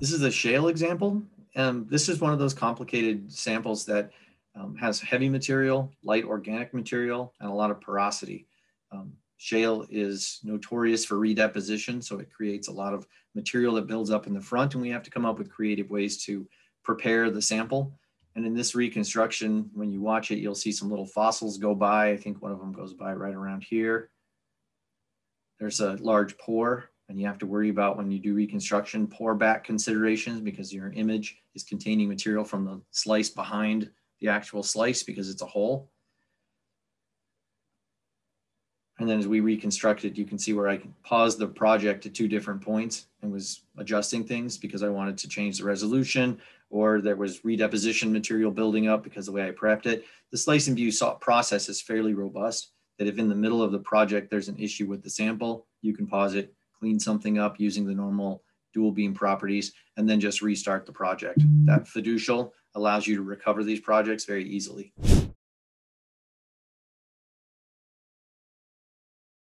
This is a shale example. And this is one of those complicated samples that um, has heavy material, light organic material, and a lot of porosity. Um, shale is notorious for redeposition, so it creates a lot of material that builds up in the front, and we have to come up with creative ways to prepare the sample. And in this reconstruction, when you watch it, you'll see some little fossils go by. I think one of them goes by right around here. There's a large pore and you have to worry about when you do reconstruction pore back considerations because your image is containing material from the slice behind the actual slice because it's a hole. And then as we reconstructed, you can see where I paused the project at two different points and was adjusting things because I wanted to change the resolution or there was redeposition material building up because the way I prepped it. The slice and view process is fairly robust that if in the middle of the project there's an issue with the sample, you can pause it, clean something up using the normal dual beam properties, and then just restart the project. That fiducial allows you to recover these projects very easily.